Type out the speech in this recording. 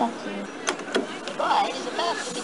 That's you.